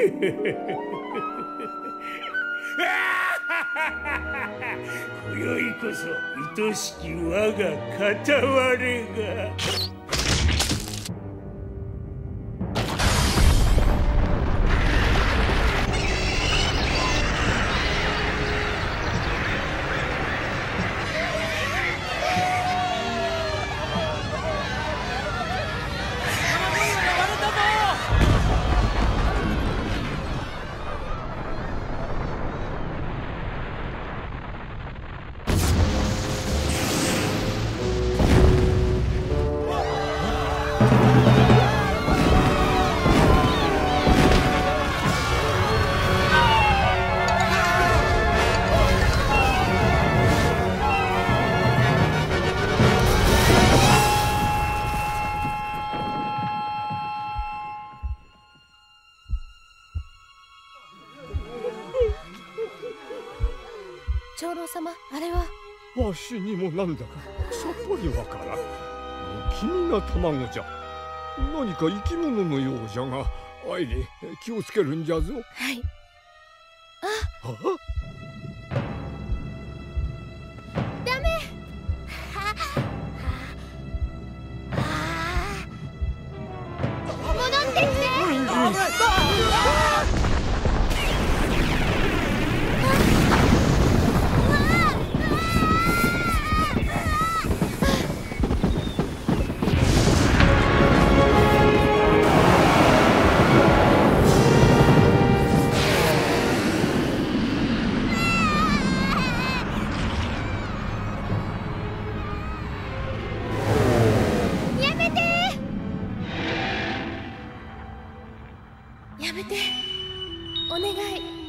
今宵こそ愛しき我が片割れが。長老様あれは。わしにもなんだかさっぱりわからん。不気味な卵じゃ。何か生き物のようじゃが。アイリン気をつけるんじゃぞ。はい。あ？ダメ。戻ってきてやめて。お願い。